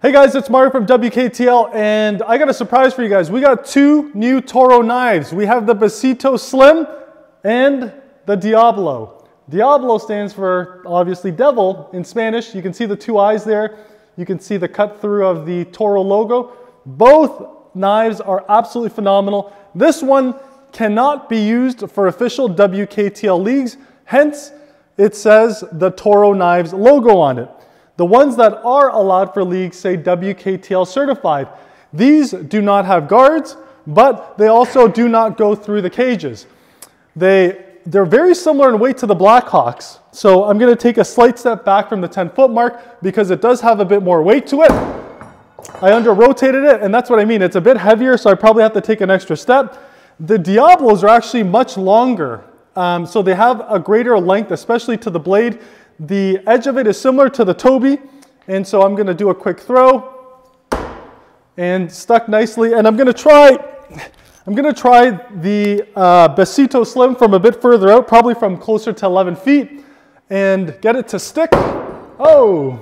Hey guys, it's Mario from WKTL and I got a surprise for you guys. We got two new Toro knives. We have the Besito Slim and the Diablo. Diablo stands for obviously devil in Spanish. You can see the two eyes there. You can see the cut through of the Toro logo. Both knives are absolutely phenomenal. This one cannot be used for official WKTL leagues, hence it says the Toro Knives logo on it. The ones that are allowed for leagues say WKTL certified. These do not have guards, but they also do not go through the cages. They, they're very similar in weight to the Blackhawks. So I'm gonna take a slight step back from the 10 foot mark because it does have a bit more weight to it. I under rotated it and that's what I mean. It's a bit heavier, so I probably have to take an extra step. The Diablos are actually much longer. Um, so they have a greater length, especially to the blade. The edge of it is similar to the Toby, and so I'm gonna do a quick throw and stuck nicely. And I'm gonna try, I'm gonna try the uh, Besito Slim from a bit further out, probably from closer to 11 feet, and get it to stick. Oh,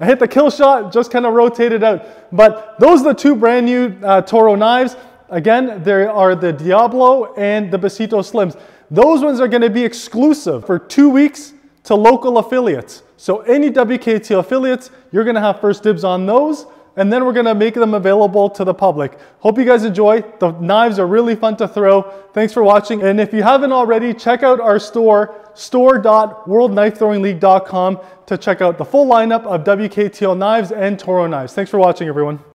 I hit the kill shot, just kind of rotated out. But those are the two brand new uh, Toro knives. Again, there are the Diablo and the Besito Slims. Those ones are gonna be exclusive for two weeks to local affiliates. So any WKT affiliates, you're gonna have first dibs on those, and then we're gonna make them available to the public. Hope you guys enjoy. The knives are really fun to throw. Thanks for watching. And if you haven't already, check out our store, store.worldknifethrowingleague.com to check out the full lineup of WKTL knives and Toro knives. Thanks for watching, everyone.